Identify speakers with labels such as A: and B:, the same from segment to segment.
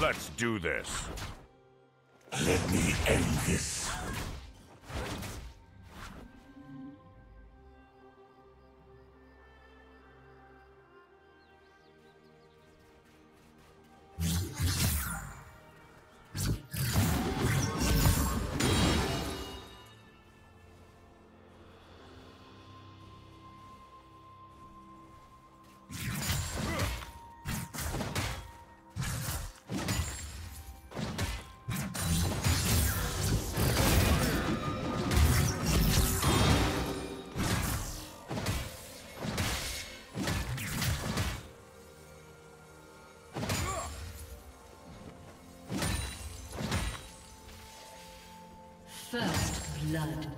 A: Let's do this.
B: Let me end this.
C: First blood.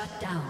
C: Shut down.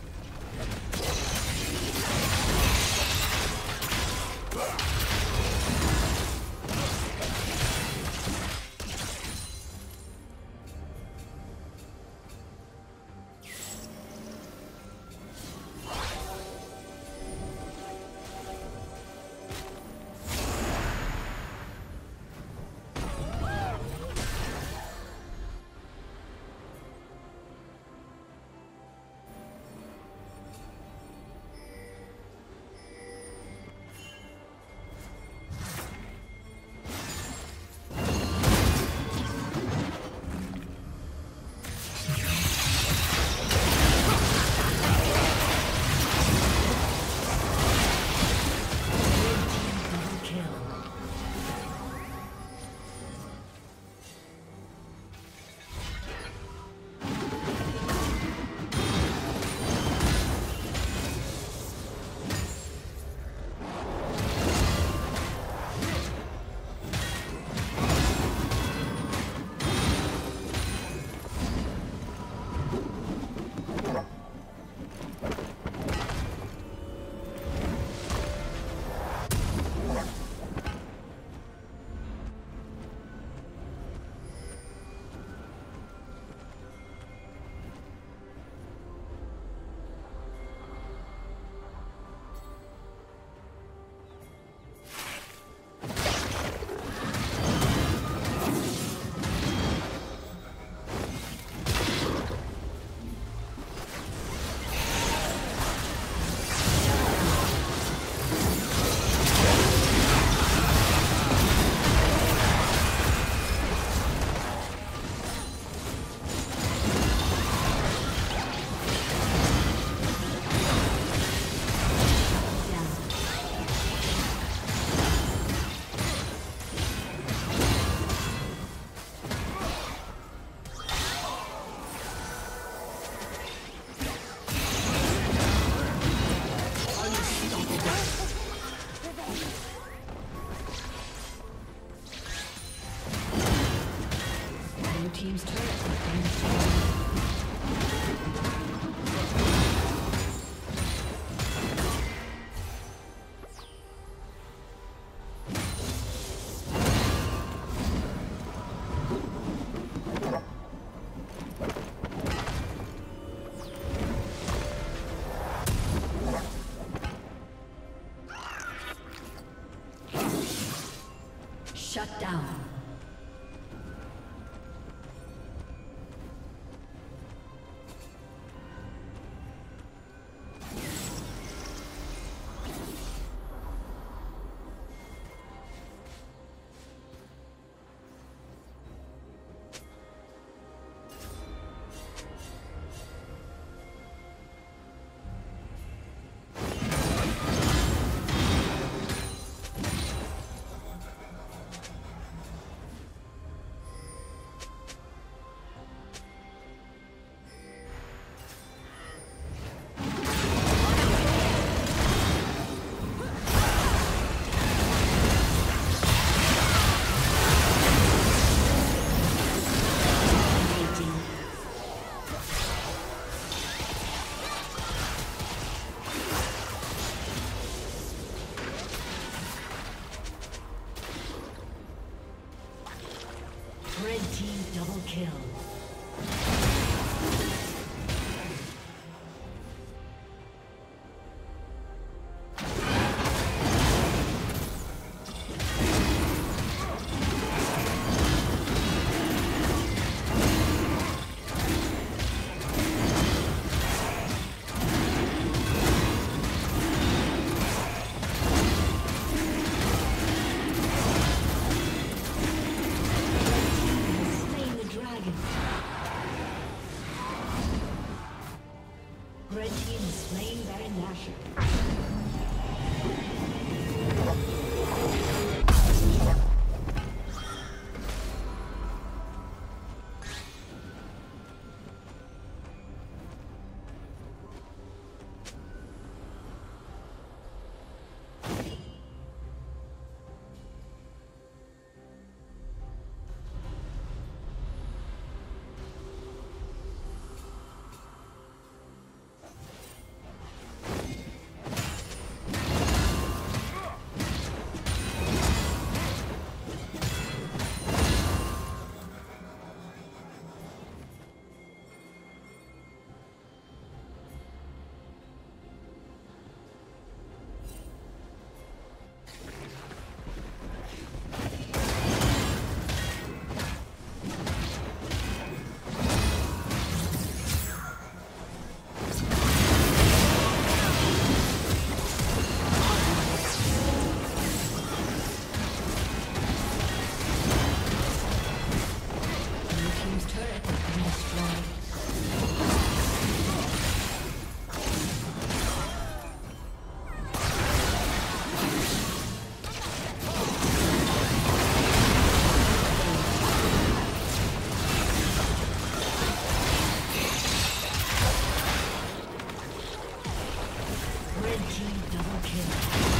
C: Team double kill.